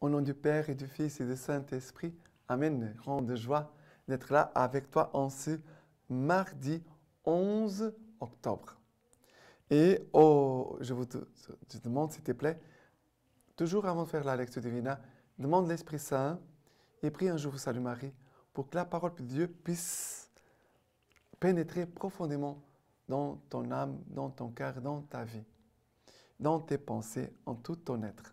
Au nom du Père et du Fils et du Saint-Esprit, Amen. Grand de joie d'être là avec toi en ce mardi 11 octobre. Et oh, je vous demande, s'il te plaît, toujours avant de faire la lecture divine, demande l'Esprit Saint et prie un jour vous salue Marie pour que la parole de Dieu puisse pénétrer profondément dans ton âme, dans ton cœur, dans ta vie, dans tes pensées, en tout ton être.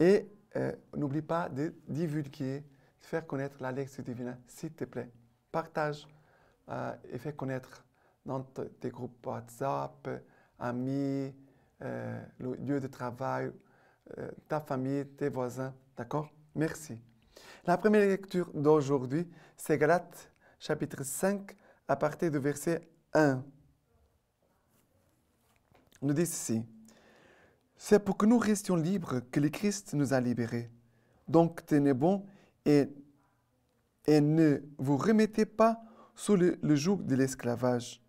Et euh, n'oublie pas de divulguer, de faire connaître la lecture divine, s'il te plaît. Partage euh, et fais connaître dans tes groupes WhatsApp, amis, euh, le lieu de travail, ta famille, tes voisins. D'accord? Merci. La première lecture d'aujourd'hui, c'est Galates chapitre 5 à partir du verset 1. Nous dit ceci. C'est pour que nous restions libres que le Christ nous a libérés. Donc tenez bon et, et ne vous remettez pas sous le, joug de l'esclavage.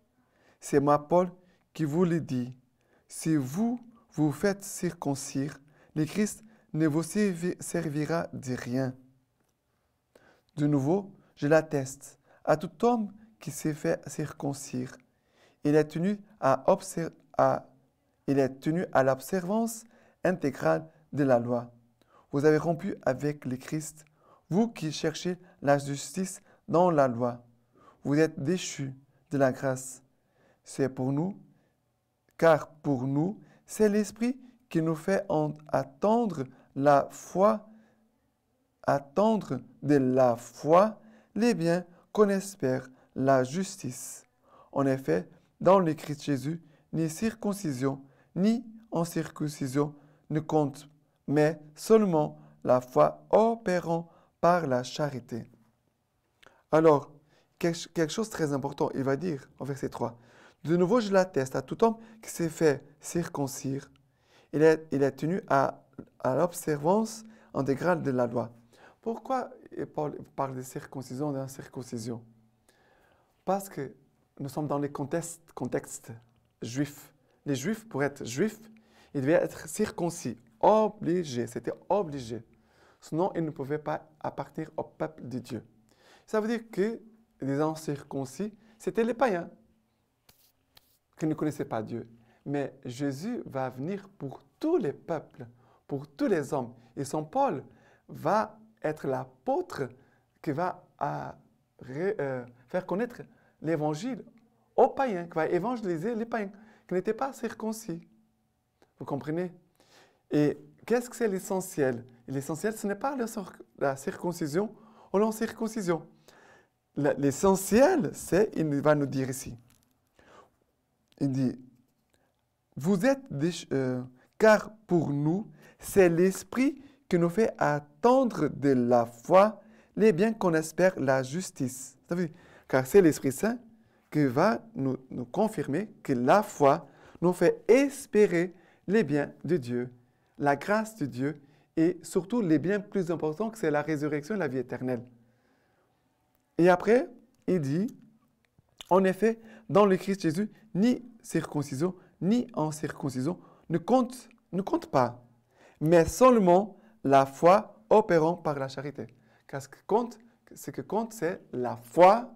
C'est moi, Paul, qui vous le dis. Si vous vous faites circoncire, le Christ ne vous servira de rien. De nouveau, je l'atteste à tout homme qui s'est fait circoncire. Il est tenu à, à il est tenu à l'observance intégrale de la loi. Vous avez rompu avec le Christ, vous qui cherchez la justice dans la loi. Vous êtes déchus de la grâce. C'est pour nous, car pour nous, c'est l'Esprit qui nous fait attendre la foi, attendre de la foi les biens qu'on espère, la justice. En effet, dans le Christ Jésus, ni circoncision, ni en circoncision ne compte, mais seulement la foi opérant par la charité. Alors, quelque chose de très important, il va dire au verset 3. De nouveau, je l'atteste à tout homme qui s'est fait circoncire. Il est, il est tenu à, à l'observance intégrale de la loi. Pourquoi Paul parle de circoncision et d'incirconcision Parce que nous sommes dans les contextes, contextes juifs les Juifs, pour être Juifs, ils devaient être circoncis, obligés, c'était obligé. Sinon, ils ne pouvaient pas appartenir au peuple de Dieu. Ça veut dire que les incirconcis, c'était les païens qui ne connaissaient pas Dieu. Mais Jésus va venir pour tous les peuples, pour tous les hommes. Et son Paul va être l'apôtre qui va euh, faire connaître l'évangile aux païens, qui va évangéliser les païens qui n'étaient pas circoncis. Vous comprenez? Et qu'est-ce que c'est l'essentiel? L'essentiel, ce n'est pas la circoncision ou non-circoncision. L'essentiel, c'est, il va nous dire ici, il dit, vous êtes euh, car pour nous, c'est l'Esprit qui nous fait attendre de la foi les biens qu'on espère la justice. Car c'est l'Esprit Saint qui va nous, confirmer que la foi nous fait espérer les biens de Dieu, la grâce de Dieu et surtout les biens plus importants que c'est la résurrection et la vie éternelle. Et après, il dit, en effet, dans le Christ Jésus, ni circoncision, ni en circoncision ne compte, ne compte pas, mais seulement la foi opérant par la charité. Car ce, compte, ce que compte, c'est la foi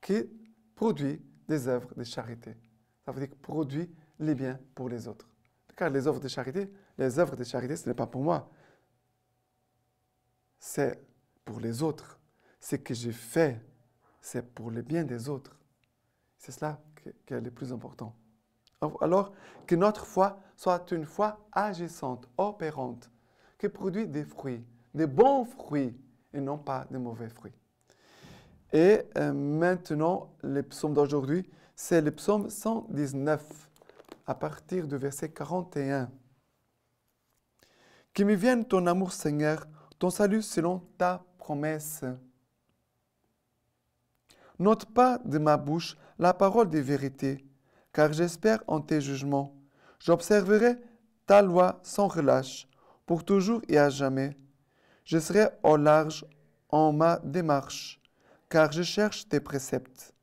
qui produit des œuvres de charité. Ça veut dire produit les biens pour les autres. Car les œuvres de charité, les œuvres de charité, ce n'est pas pour moi. C'est pour les autres. Ce que j'ai fait, c'est pour le bien des autres. C'est cela qui est le plus important. Alors que notre foi soit une foi agissante, opérante, qui produit des fruits, des bons fruits et non pas des mauvais fruits. Et euh, maintenant, le psaume d'aujourd'hui, c'est le psaume 119, à partir du verset 41. Que me vienne ton amour, Seigneur, ton salut selon ta promesse. Note pas de ma bouche la parole des vérités, car j'espère en tes jugements. J'observerai ta loi sans relâche, pour toujours et à jamais. Je serai au large en ma démarche car je cherche tes préceptes.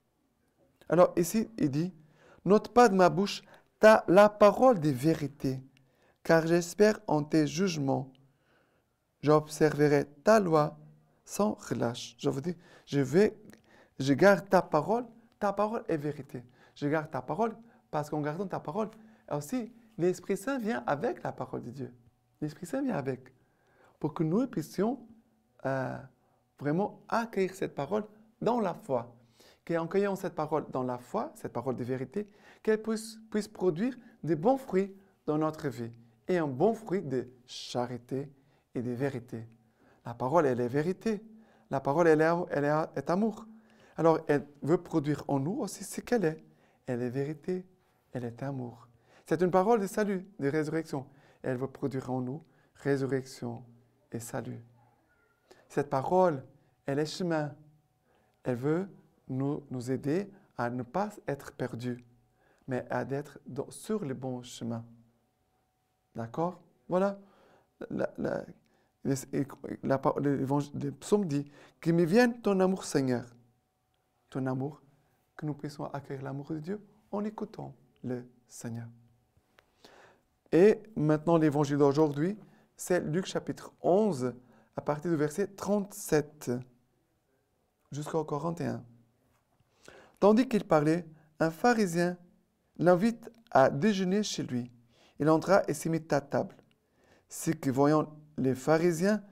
Alors ici, il dit, note pas de ma bouche ta, la parole des vérités, car j'espère en tes jugements. j'observerai ta loi sans relâche. Je vous dis, je vais, je garde ta parole, ta parole est vérité. Je garde ta parole parce qu'en gardant ta parole, aussi, l'Esprit Saint vient avec la parole de Dieu. L'Esprit Saint vient avec. Pour que nous puissions euh, vraiment accueillir cette parole dans la foi. Qu'en cueillant cette parole dans la foi, cette parole de vérité, qu'elle puisse, produire des bons fruits dans notre vie et un bon fruit de charité et de vérité. La parole, elle est vérité. La parole, est, elle est, amour. Alors, elle veut produire en nous aussi ce qu'elle est. Elle est vérité, elle est amour. C'est une parole de salut, de résurrection. Elle veut produire en nous résurrection et salut. Cette parole, elle est chemin. Elle veut nous, nous aider à ne pas être perdus, mais à être sur le bon chemin. D'accord? Voilà. La, la, le psaume dit Que me vienne ton amour, Seigneur. Ton amour, que nous puissions accueillir l'amour de Dieu en écoutant le Seigneur. Et maintenant, l'évangile d'aujourd'hui, c'est Luc chapitre 11, à partir du verset 37 jusqu'au 41. Tandis qu'il parlait, un pharisien l'invite à déjeuner chez lui. Il entra et s'y mit à table. Ce que voyant les pharisiens,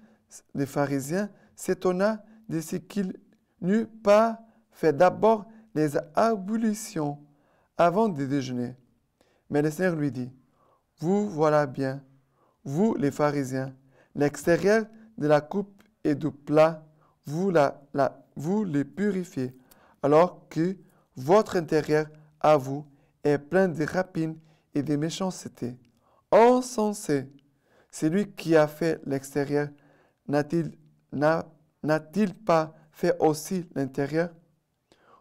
les pharisiens s'étonna de ce qu'il n'eût pas fait d'abord les ablutions avant de déjeuner. Mais le Seigneur lui dit, Vous voilà bien, vous les pharisiens, l'extérieur de la coupe et du plat, vous, la, les purifiez, alors que votre intérieur à vous est plein de rapines et de méchanceté. Encensé, celui qui a fait l'extérieur n'a-t-il, pas fait aussi l'intérieur?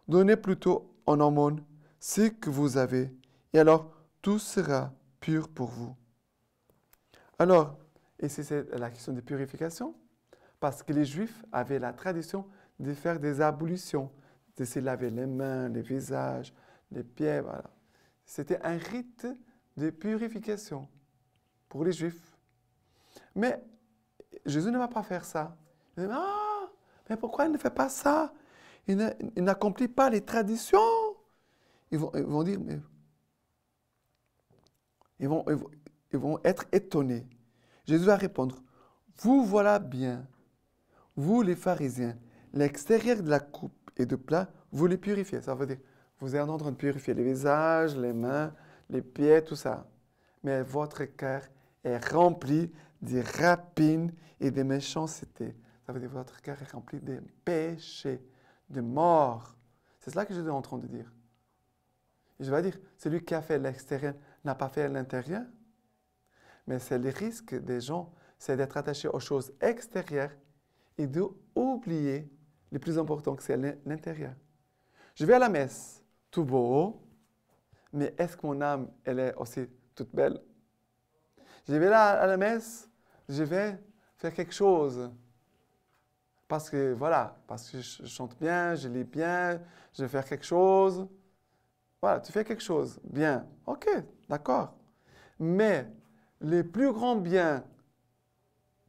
Donnez plutôt en aumône ce que vous avez, et alors tout sera pur pour vous. Alors, et c'est la question de purification, parce que les Juifs avaient la tradition de faire des ablutions, de se laver les mains, les visages, les pieds, voilà. C'était un rite de purification pour les Juifs. Mais Jésus ne va pas faire ça. Ah, mais pourquoi il ne fait pas ça? Il n'accomplit pas les traditions. Ils vont, ils vont dire, mais ils vont, ils vont être étonnés. Jésus va répondre, vous voilà bien, vous les pharisiens, l'extérieur de la coupe et de plat, vous les purifiez. Ça veut dire, vous êtes en train de purifier les visages, les mains, les pieds, tout ça. Mais votre cœur est rempli de rapines et de méchanceté. Ça veut dire votre cœur est rempli de péchés, de mort. C'est cela que je suis en train de dire. Je vais dire, celui qui a fait l'extérieur n'a pas fait l'intérieur. Mais c'est le risque des gens, c'est d'être attaché aux choses extérieures et d'oublier le plus important que c'est l'intérieur. Je vais à la messe, tout beau, mais est-ce que mon âme, elle est aussi toute belle? Je vais là à la messe, je vais faire quelque chose. Parce que, voilà, parce que je chante bien, je lis bien, je vais faire quelque chose. Voilà, tu fais quelque chose. Bien. OK, d'accord. Mais le plus grand bien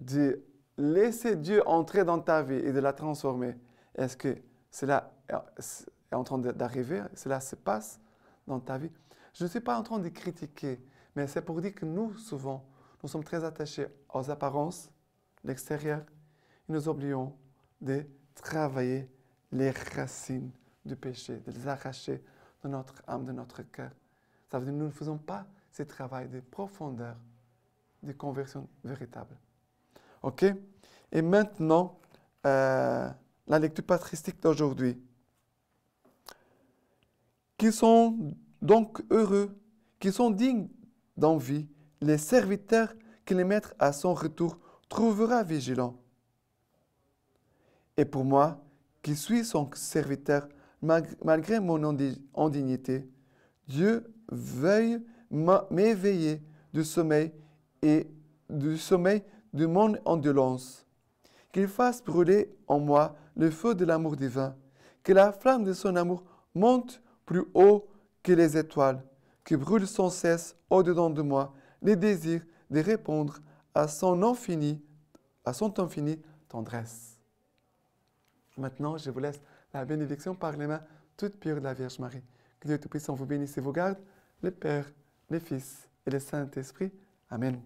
de laisser Dieu entrer dans ta vie et de la transformer, est-ce que cela est en train d'arriver, cela se passe dans ta vie? Je ne suis pas en train de critiquer, mais c'est pour dire que nous, souvent, nous sommes très attachés aux apparences, l'extérieur, et nous oublions de travailler les racines du péché, de les arracher de notre âme, de notre cœur. Ça veut dire que nous ne faisons pas ce travail de profondeur, de conversion véritable. OK? Et maintenant, euh, la lecture patristique d'aujourd'hui qui sont donc heureux, qui sont dignes d'envie, les serviteurs que le maître à son retour trouvera vigilants. Et pour moi, qui suis son serviteur, malgré mon indignité, Dieu veuille m'éveiller du sommeil et du sommeil de mon indolence. Qu'il fasse brûler en moi le feu de l'amour divin, que la flamme de son amour monte plus haut que les étoiles, qui brûlent sans cesse au-dedans de moi les désirs de répondre à son infini à son infinie tendresse. Maintenant, je vous laisse la bénédiction par les mains toutes pures de la Vierge Marie. Que Dieu Tout-Puissant vous bénisse et vous garde, le Père, le Fils et le Saint-Esprit. Amen.